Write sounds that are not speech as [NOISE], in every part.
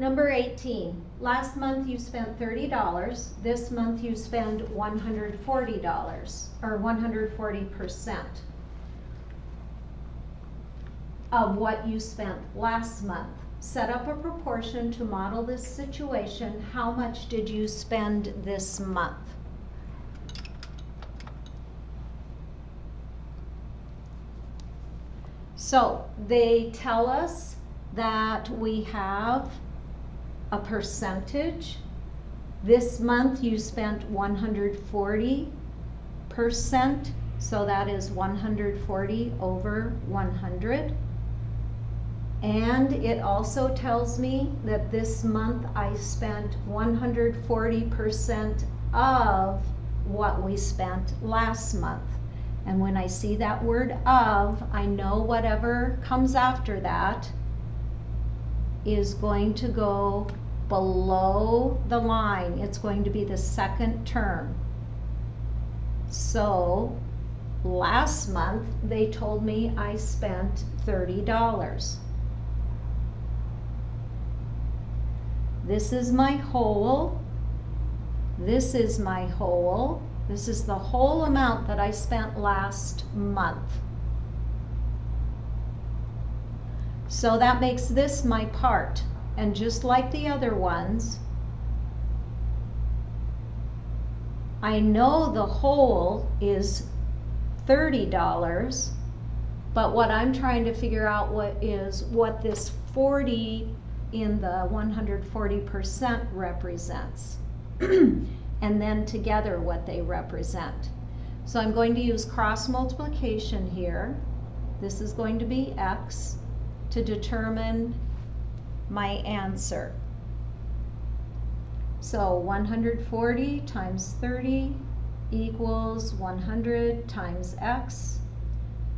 Number eighteen, last month you spent thirty dollars, this month you spend one hundred forty dollars, or one hundred forty percent of what you spent last month. Set up a proportion to model this situation. How much did you spend this month? So they tell us that we have a percentage. This month you spent one hundred forty percent, so that is one hundred forty over one hundred. And it also tells me that this month I spent one hundred forty percent of what we spent last month. And when I see that word of, I know whatever comes after that is going to go below the line. It's going to be the second term. So last month they told me I spent $30. This is my whole. This is my whole. This is the whole amount that I spent last month. So that makes this my part. And just like the other ones, I know the whole is $30, but what I'm trying to figure out what is what this 40 in the 140% represents. [CLEARS THROAT] and then together what they represent. So I'm going to use cross multiplication here. This is going to be x to determine my answer. So 140 times 30 equals 100 times x.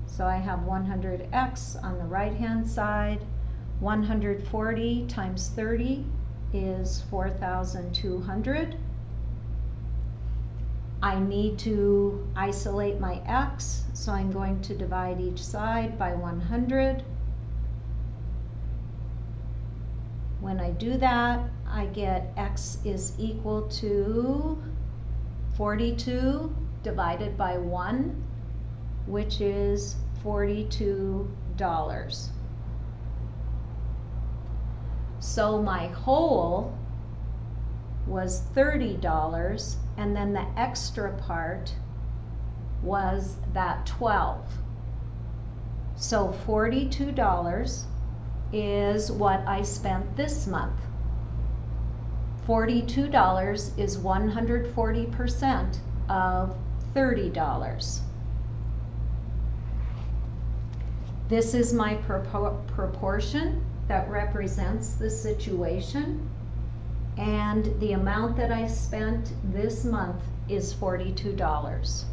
So I have 100x on the right hand side. 140 times 30 is 4,200. I need to isolate my x, so I'm going to divide each side by 100. When I do that, I get x is equal to 42 divided by 1, which is $42. So my whole was $30 and then the extra part was that 12. So $42 is what I spent this month. $42 is 140% of $30. This is my propor proportion that represents the situation. And the amount that I spent this month is $42.